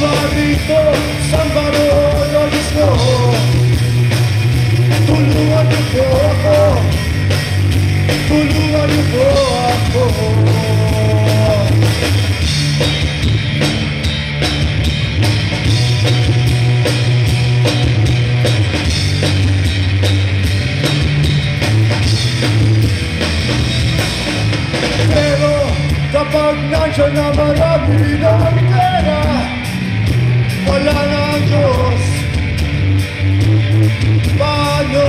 Somebody, somebody. Pagnancia enamorada mi vida Baño,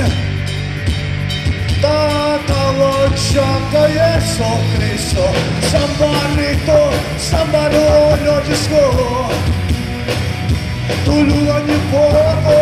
bene Tanalocia ca Iesu Samba Sambanito, sambarono disco. Tu lulo ni poco